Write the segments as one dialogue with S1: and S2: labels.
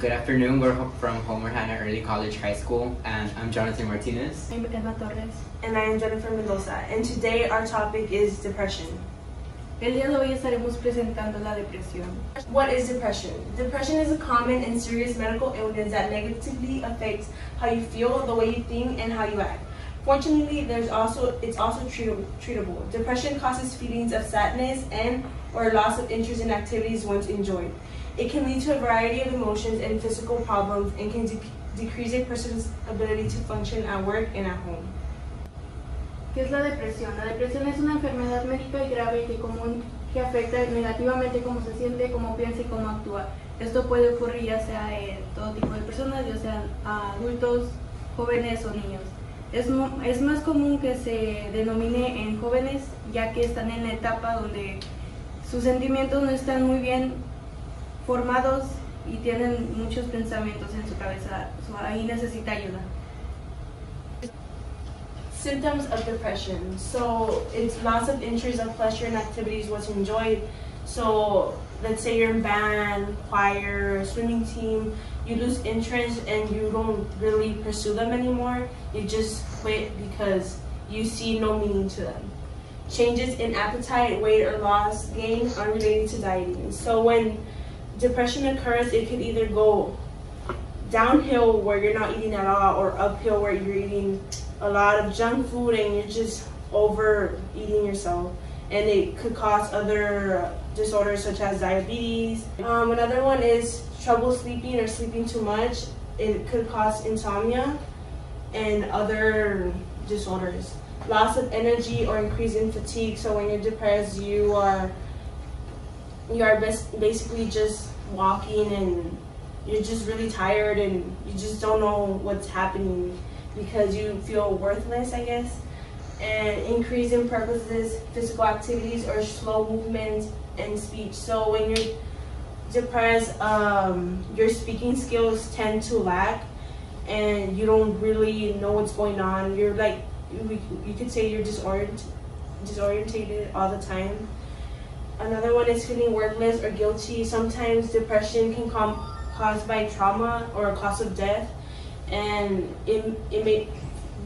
S1: Good afternoon. We're from Homer Hanna Early College High School, and I'm Jonathan Martinez.
S2: I'm Edna Torres.
S3: And I am Jennifer Mendoza. And today our topic is depression.
S2: El día de hoy estaremos presentando la depresión.
S3: What is depression? Depression is a common and serious medical illness that negatively affects how you feel, the way you think, and how you act. Fortunately, there's also it's also treatable, treatable. Depression causes feelings of sadness and or loss of interest in activities once enjoyed. It can lead to a variety of emotions and physical problems and can de decrease a person's ability to function at work and at home.
S2: ¿Qué es la depresión? La depresión es una enfermedad médica y grave que, común, que afecta negativamente cómo se siente, cómo piensa y cómo actúa. Esto puede ocurrir ya sea en todo tipo de personas, ya sean adultos, jóvenes o niños. Es, es más común que se denomine en jóvenes ya que están en la etapa donde sus sentimientos no están muy bien formados y tienen muchos pensamientos en su cabeza. So, ahí necesita ayuda.
S3: Symptoms of depression. So it's loss of interest of pleasure and activities was enjoyed. So let's say you're in band, choir, swimming team, you lose interest and you don't really pursue them anymore. You just quit because you see no meaning to them. Changes in appetite, weight, or loss, gain unrelated to dieting. So when depression occurs, it can either go downhill where you're not eating at all or uphill where you're eating a lot of junk food and you're just overeating yourself. And it could cause other disorders such as diabetes. Um, another one is trouble sleeping or sleeping too much. It could cause insomnia and other disorders. Loss of energy or increase in fatigue. So when you're depressed, you are you are basically just walking and you're just really tired and you just don't know what's happening because you feel worthless, I guess. And increase in purposes, physical activities, or slow movements and speech. So when you're depressed, um, your speaking skills tend to lack and you don't really know what's going on. You're like, you, could say you're disorient, disorientated all the time. Another one is feeling worthless or guilty. Sometimes depression can come caused by trauma or a cause of death, and it, it may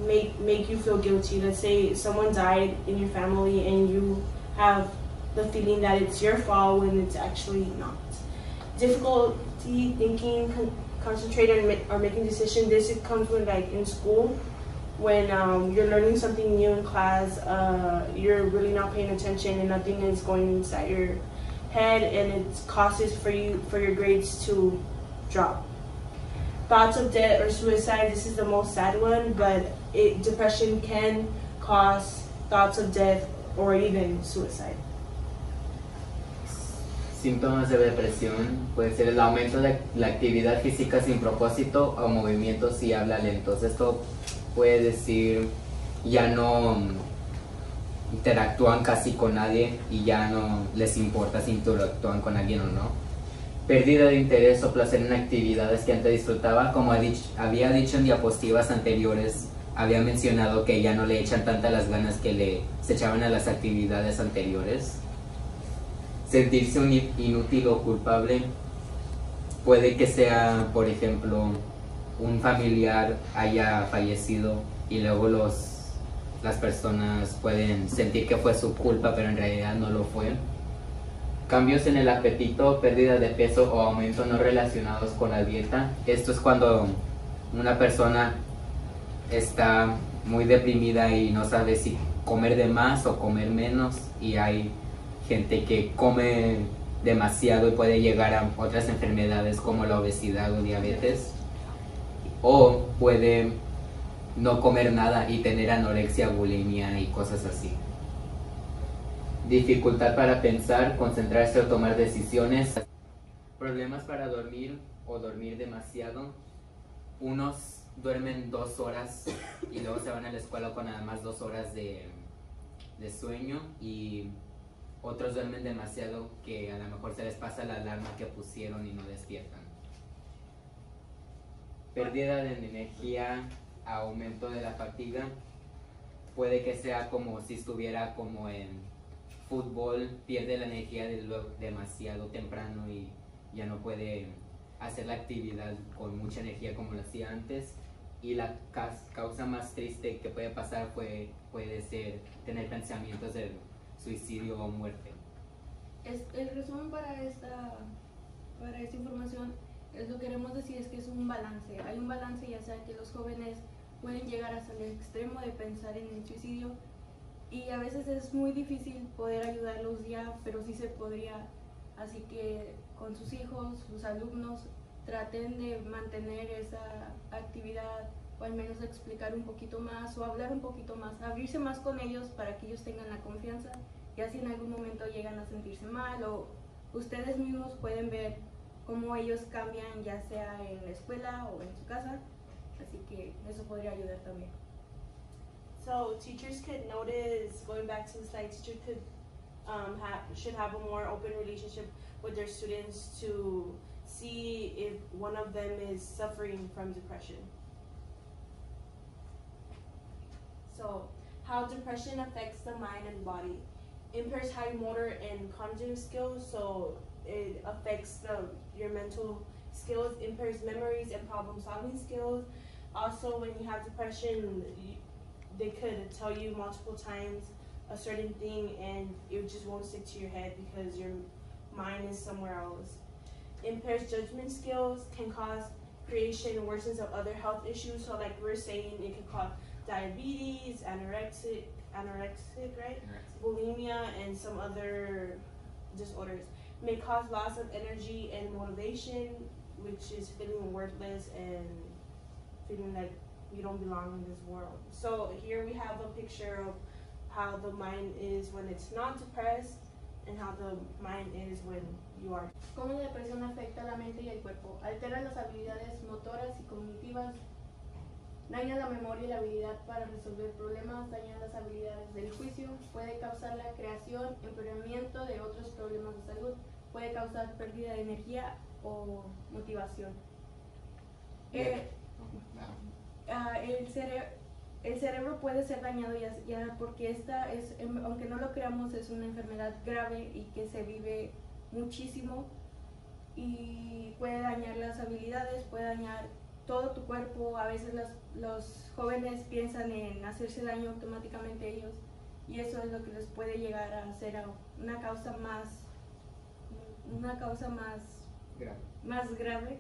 S3: make, make you feel guilty. Let's say someone died in your family and you have the feeling that it's your fault when it's actually not. Difficulty thinking, con concentrating, or making decisions. This comes when like in school when um, you're learning something new in class, uh, you're really not paying attention and nothing is going inside your head and it causes for you for your grades to drop. Thoughts of death or suicide, this is the most sad one, but it, depression can cause thoughts of death or even suicide.
S1: Síntomas de depresión puede ser el aumento de la actividad física sin propósito o movimientos y habla lentos. Esto puede decir ya no interactúan casi con nadie y ya no les importa si interactúan con alguien o no. Pérdida de interés o placer en actividades que antes disfrutaba, como había dicho en diapositivas anteriores, había mencionado que ya no le echan tantas las ganas que le se echaban a las actividades anteriores. Sentirse inútil o culpable puede que sea, por ejemplo, un familiar haya fallecido y luego los, las personas pueden sentir que fue su culpa, pero en realidad no lo fue. Cambios en el apetito, pérdida de peso o aumento no relacionados con la dieta. Esto es cuando una persona está muy deprimida y no sabe si comer de más o comer menos y hay gente que come demasiado y puede llegar a otras enfermedades como la obesidad o diabetes o puede no comer nada y tener anorexia, bulimia y cosas así. Dificultad para pensar, concentrarse o tomar decisiones. Problemas para dormir o dormir demasiado. Unos duermen dos horas y luego se van a la escuela con nada más dos horas de, de sueño y otros duermen demasiado que a lo mejor se les pasa la alarma que pusieron y no despiertan pérdida de energía, aumento de la fatiga. Puede que sea como si estuviera como en fútbol, pierde la energía demasiado temprano y ya no puede hacer la actividad con mucha energía como lo hacía antes. Y la causa más triste que puede pasar puede, puede ser tener pensamientos de suicidio o muerte.
S2: Es, el resumen para esta, para esta información lo que queremos decir es que es un balance. Hay un balance ya sea que los jóvenes pueden llegar hasta el extremo de pensar en el suicidio y a veces es muy difícil poder ayudarlos ya, pero sí se podría. Así que con sus hijos, sus alumnos, traten de mantener esa actividad o al menos explicar un poquito más o hablar un poquito más, abrirse más con ellos para que ellos tengan la confianza y así en algún momento llegan a sentirse mal o ustedes mismos pueden ver cómo ellos cambian ya sea en la escuela o en su casa, así que eso podría ayudar también.
S3: So teachers could notice, going back to the slide, teacher could um, have should have a more open relationship with their students to see if one of them is suffering from depression. So, how depression affects the mind and body. Impairs high motor and cognitive skills, so it affects the your mental skills, impairs memories and problem solving skills. Also, when you have depression, you, they could tell you multiple times a certain thing and it just won't stick to your head because your mind is somewhere else. Impairs judgment skills can cause creation and worsens of other health issues. So like we're saying it can cause diabetes, anorexic anorexic, right? Bulimia and some other disorders. May cause loss of energy and motivation, which is feeling worthless and feeling like you don't belong in this world. So here we have a picture of how the mind is when it's not depressed and how the mind is when you are.
S2: ¿Cómo la depresión afecta la mente y el cuerpo? Altera las habilidades motoras y cognitivas, daña la memoria y la habilidad para resolver problemas, daña las habilidades del juicio, puede causar la creación, empeoramiento de otros problemas de salud, puede causar pérdida de energía o motivación. Eh, Ah, el, cere- el cerebro puede ser dañado ya, ya porque esta es, em, aunque no lo creamos, es una enfermedad grave y que se vive muchísimo y puede dañar las habilidades, puede dañar todo tu cuerpo. A veces los, los jóvenes piensan en hacerse daño automáticamente ellos y eso es lo que les puede llegar a ser una causa más, una causa más
S1: Grave.
S2: más grave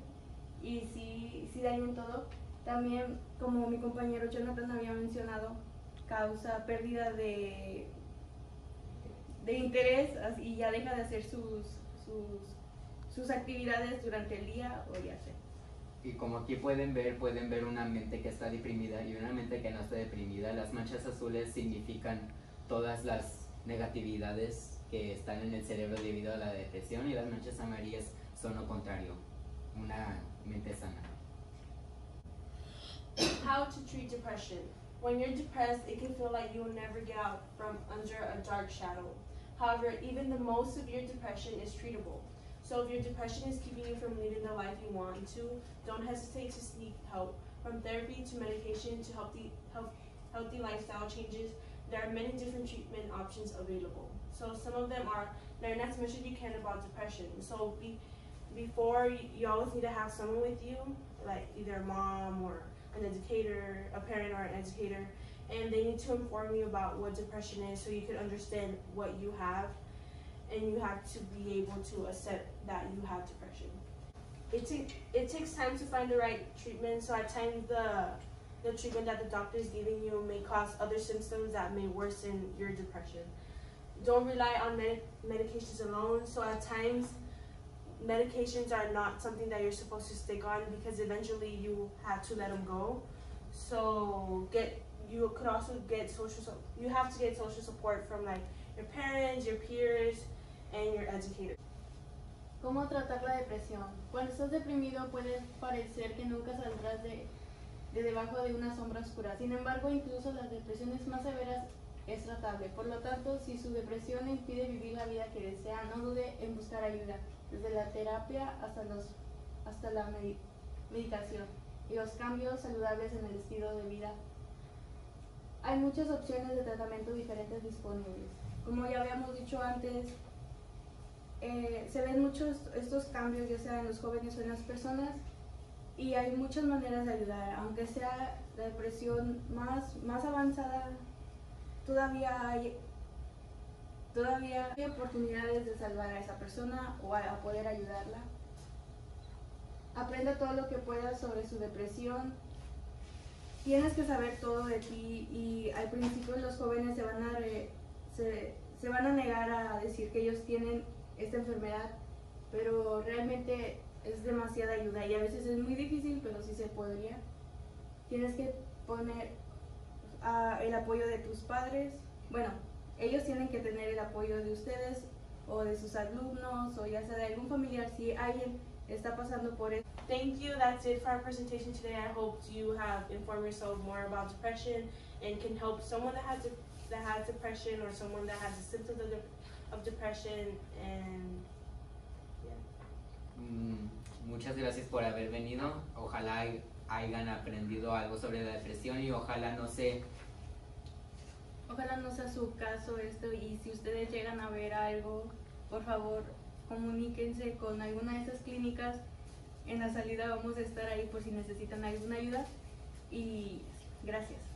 S2: y si, si dañan todo. También, como mi compañero Jonathan había mencionado, causa pérdida de, de interés y ya deja de hacer sus, sus, sus actividades durante el día o ya sea.
S1: Y como aquí pueden ver, pueden ver una mente que está deprimida y una mente que no está deprimida. Las manchas azules significan todas las negatividades que están en el cerebro debido a la depresión y las manchas amarillas son lo contrario, una mente sana.
S3: How to treat depression. When you're depressed, it can feel like you'll never get out from under a dark shadow. However, even the most severe depression is treatable. So if your depression is keeping you from leading the life you want to, don't hesitate to seek help. From therapy to medication to healthy, health, healthy lifestyle changes, there are many different treatment options available. So some of them are learn as much as you can about depression. So be, before you, always need to have someone with you, like either a mom or an educator, a parent or an educator, and they need to inform you about what depression is so you can understand what you have and you have to be able to accept that you have depression. It, it takes time to find the right treatment, so at times the the treatment that the doctor is giving you may cause other symptoms that may worsen your depression. Don't rely on med- medications alone, so at times medications are not something that you're supposed to stick on because eventually you have to let them go. So get you could also get social su- you have to get social support from like your parents, your peers, and your educator.
S2: ¿Cómo tratar la depresión? Cuando estás deprimido puede parecer que nunca saldrás de, de debajo de una sombra oscura. Sin embargo, incluso las depresiones más severas es tratable. Por lo tanto, si su depresión impide vivir la vida que desea, no dude en buscar ayuda, desde la terapia hasta, los, hasta la medi- meditación y los cambios saludables en el estilo de vida. Hay muchas opciones de tratamiento diferentes disponibles. Como ya habíamos dicho antes, eh, se ven muchos estos cambios, ya sea en los jóvenes o en las personas, y hay muchas maneras de ayudar, aunque sea la depresión más, más avanzada, todavía hay, todavía hay oportunidades de salvar a esa persona o a, poder ayudarla. Aprenda todo lo que puedas sobre su depresión. Tienes que saber todo de ti y al principio los jóvenes se van a, se, se van a negar a decir que ellos tienen esta enfermedad, pero realmente es demasiada ayuda y a veces es muy difícil, pero sí se podría. Tienes que poner ah, el apoyo de tus padres. Bueno, ellos tienen que tener el apoyo de ustedes o de sus alumnos o ya sea de algún familiar si alguien está pasando por esto.
S3: Thank you. That's it for our presentation today. I hope you have informed yourself more about depression and can help someone that has de- that has depression or someone that has the symptoms of, de- of depression. And yeah.
S1: Mm, muchas gracias por haber venido. Ojalá hayan aprendido algo sobre la depresión y ojalá no se
S2: Ojalá no sea su caso esto y si ustedes llegan a ver algo, por favor comuníquense con alguna de estas clínicas. En la salida vamos a estar ahí por si necesitan alguna ayuda y gracias.